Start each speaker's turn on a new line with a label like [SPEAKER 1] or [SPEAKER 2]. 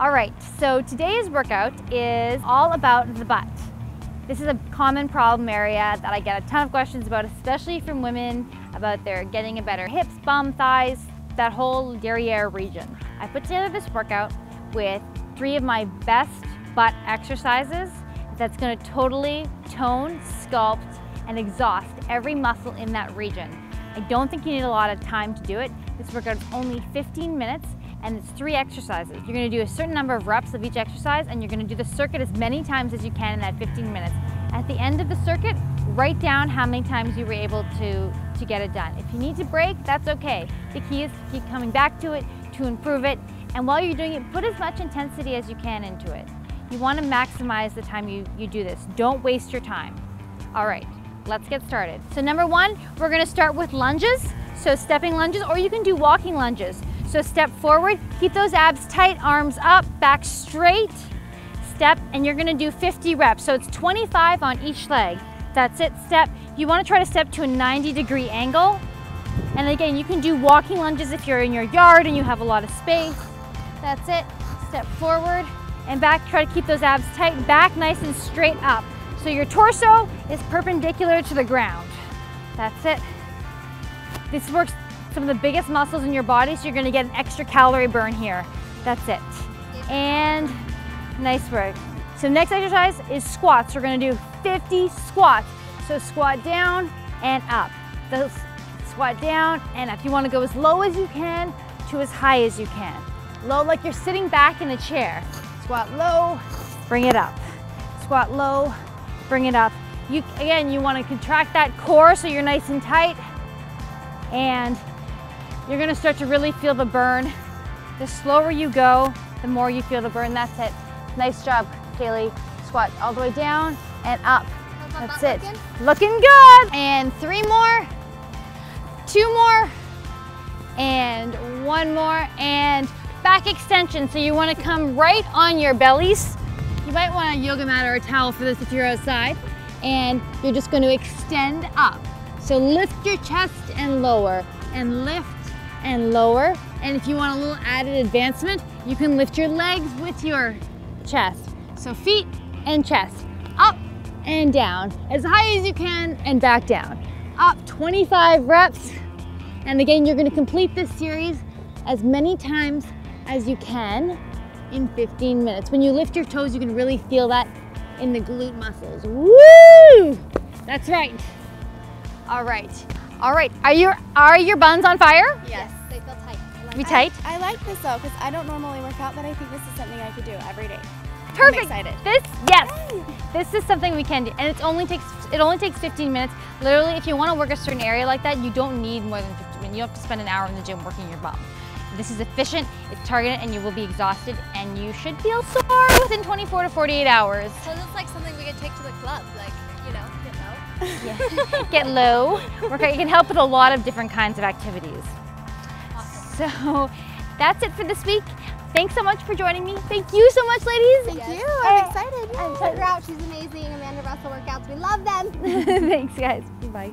[SPEAKER 1] All right, so today's workout is all about the butt. This is a common problem area that I get a ton of questions about, especially from women about their getting a better hips, bum, thighs, that whole derriere region. I put together this workout with three of my best butt exercises that's gonna totally tone, sculpt, and exhaust every muscle in that region. I don't think you need a lot of time to do it. This workout is only 15 minutes and it's three exercises. You're gonna do a certain number of reps of each exercise and you're gonna do the circuit as many times as you can in that 15 minutes. At the end of the circuit, write down how many times you were able to, to get it done. If you need to break, that's okay. The key is to keep coming back to it, to improve it, and while you're doing it, put as much intensity as you can into it. You wanna maximize the time you, you do this. Don't waste your time. All right, let's get started. So number one, we're gonna start with lunges. So stepping lunges, or you can do walking lunges. So step forward, keep those abs tight, arms up, back straight, step, and you're gonna do 50 reps. So it's 25 on each leg. That's it, step. You wanna try to step to a 90 degree angle. And again, you can do walking lunges if you're in your yard and you have a lot of space. That's it, step forward and back. Try to keep those abs tight, back nice and straight up. So your torso is perpendicular to the ground. That's it. This works some of the biggest muscles in your body, so you're gonna get an extra calorie burn here. That's it. And nice work. So next exercise is squats. We're gonna do 50 squats. So squat down and up. Those squat down and up. You wanna go as low as you can to as high as you can. Low like you're sitting back in a chair. Squat low, bring it up. Squat low, bring it up. You, again, you wanna contract that core so you're nice and tight and you're gonna start to really feel the burn. The slower you go, the more you feel the burn. That's it. Nice job, Kaylie. Squat all the way down and up. That's it. Looking? good. And three more, two more, and one more, and back extension. So you wanna come right on your bellies. You might want a yoga mat or a towel for this if you're outside. And you're just gonna extend up. So lift your chest and lower, and lift and lower. And if you want a little added advancement, you can lift your legs with your chest. So feet and chest, up and down, as high as you can and back down. Up 25 reps. And again, you're gonna complete this series as many times as you can in 15 minutes. When you lift your toes, you can really feel that in the glute muscles. Woo! That's right. All right. All right. Are your are your buns on fire?
[SPEAKER 2] Yes, they feel tight.
[SPEAKER 1] Like Be tight.
[SPEAKER 2] I, I, like this though because I don't normally work out, but I think this is something I could do every day.
[SPEAKER 1] Perfect. I'm excited. This yes. Yay. This is something we can do, and it only takes it only takes 15 minutes. Literally, if you want to work a certain area like that, you don't need more than 15 minutes. You don't have to spend an hour in the gym working your bum. This is efficient, it's targeted, and you will be exhausted, and you should feel sore within 24 to 48 hours.
[SPEAKER 2] So this is like something we could take to the club, like, you know.
[SPEAKER 1] Yeah. get low. Work out. You can help with a lot of different kinds of activities. Awesome. So that's it for this week. Thanks so much for joining me. Thank you so much, ladies.
[SPEAKER 2] Thank yes. you. I'm excited. And check her out. She's amazing. Amanda Russell Workouts. We love them.
[SPEAKER 1] Thanks, guys. Bye.